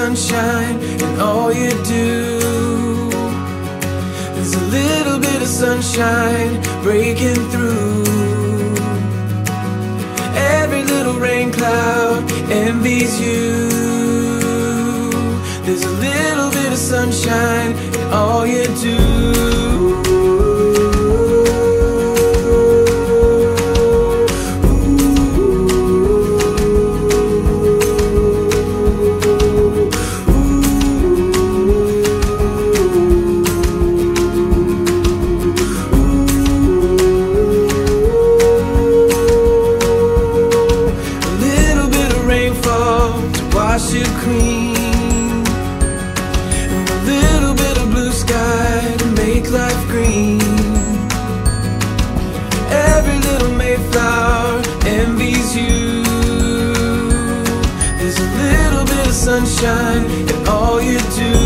sunshine in all you do. There's a little bit of sunshine breaking through. Every little rain cloud envies you. There's a little bit of sunshine in all you do. Rainfall to wash you clean. And a little bit of blue sky to make life green. Every little Mayflower envies you. There's a little bit of sunshine in all you do.